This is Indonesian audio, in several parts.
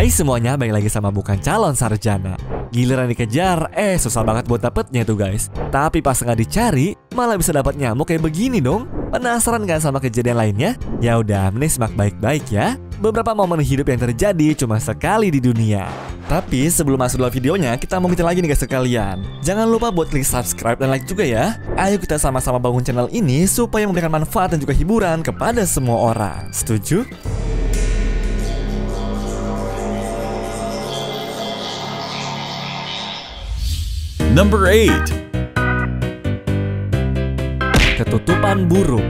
Hai semuanya, balik lagi sama bukan calon sarjana. Giliran dikejar, eh susah banget buat dapetnya tuh guys. Tapi pas nggak dicari, malah bisa dapat nyamuk kayak begini dong. Penasaran kan sama kejadian lainnya? Ya udah, mending simak baik-baik ya. Beberapa momen hidup yang terjadi cuma sekali di dunia. Tapi sebelum masuk dalam videonya, kita mau minta lagi nih guys sekalian. Jangan lupa buat klik subscribe dan like juga ya. Ayo kita sama-sama bangun channel ini supaya memberikan manfaat dan juga hiburan kepada semua orang. Setuju? Number 8. Ketutupan burung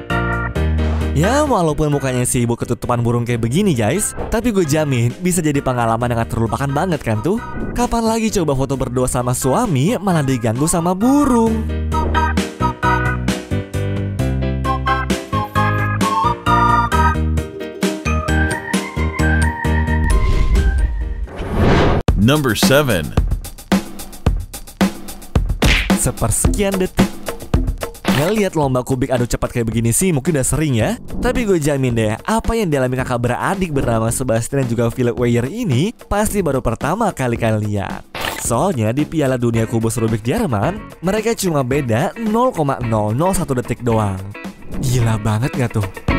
Ya walaupun mukanya si ibu ketutupan burung kayak begini guys Tapi gue jamin bisa jadi pengalaman yang terlupakan banget kan tuh Kapan lagi coba foto berdua sama suami malah diganggu sama burung Number 7. Sepersekian detik. Ngeliat lomba kubik adu cepat kayak begini sih mungkin udah sering ya. Tapi gue jamin deh apa yang dialami kakak beradik bernama Sebastian dan juga Philip Weyer ini Pasti baru pertama kali kalian lihat. Soalnya di Piala Dunia Kubus Rubik Jerman Mereka cuma beda 0,001 detik doang. Gila banget gak tuh?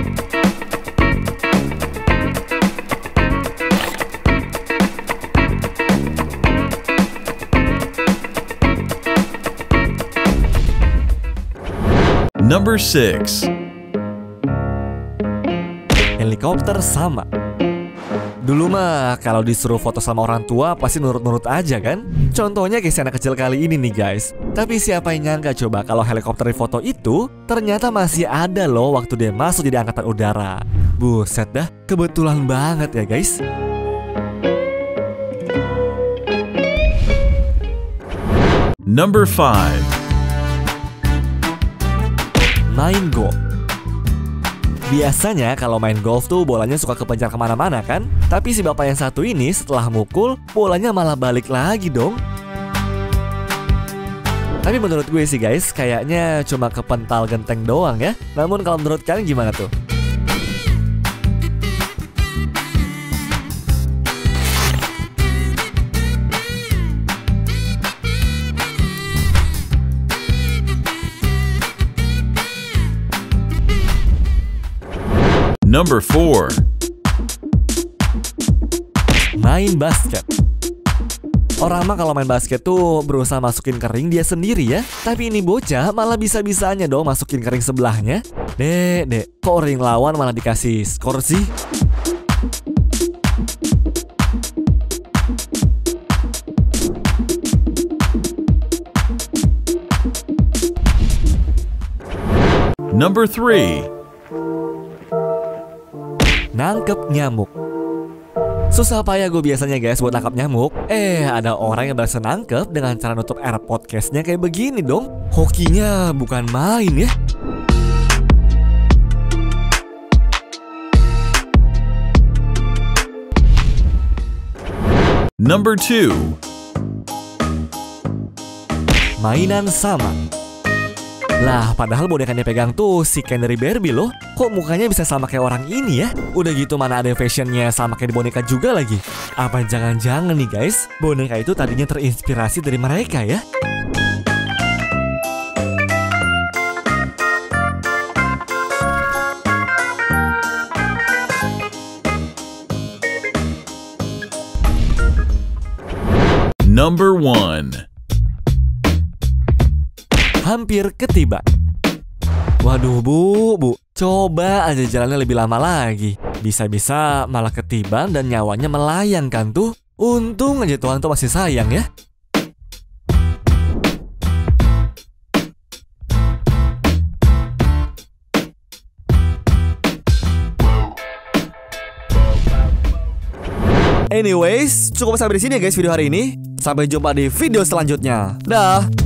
Number 6. Helikopter sama Dulu mah kalau disuruh foto sama orang tua pasti nurut-nurut aja kan? Contohnya si anak kecil kali ini nih guys. Tapi siapa yang nyangka coba kalau helikopter di foto itu ternyata masih ada loh waktu dia masuk jadi angkatan udara. Buset dah, kebetulan banget ya guys. Number 5. Main golf. Biasanya kalau main golf tuh bolanya suka kepencar ke mana-mana kan? Tapi si bapak yang satu ini setelah mukul, bolanya malah balik lagi dong. Tapi menurut gue sih guys, kayaknya cuma kepental genteng doang ya. Namun kalau menurut kalian gimana tuh? Number 4. Main basket. Orang mah kalau main basket tuh berusaha masukin kering dia sendiri ya. Tapi ini bocah malah bisa-bisanya dong masukin kering sebelahnya. Dek, dek, kok ring lawan malah dikasih skor sih? Number 3. Nangkep nyamuk. Susah payah gue biasanya guys buat nangkap nyamuk. Eh ada orang yang berhasil nangkep dengan cara nutup air podcastnya kayak begini dong. Hokinya bukan main ya. Number 2. Mainan sama. Lah padahal boneka yang pegang tuh si dari Barbie loh Kok mukanya bisa sama kayak orang ini ya Udah gitu mana ada fashionnya sama kayak di boneka juga lagi Apa jangan-jangan nih guys Boneka itu tadinya terinspirasi dari mereka ya Number 1. hampir ketiba. Waduh bu, bu, coba aja jalannya lebih lama lagi. Bisa-bisa malah ketiban dan nyawanya melayang kan tuh. Untung aja Tuhan tuh masih sayang ya. Anyways, cukup sampai di sini ya guys video hari ini. Sampai jumpa di video selanjutnya. Dah.